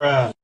crowd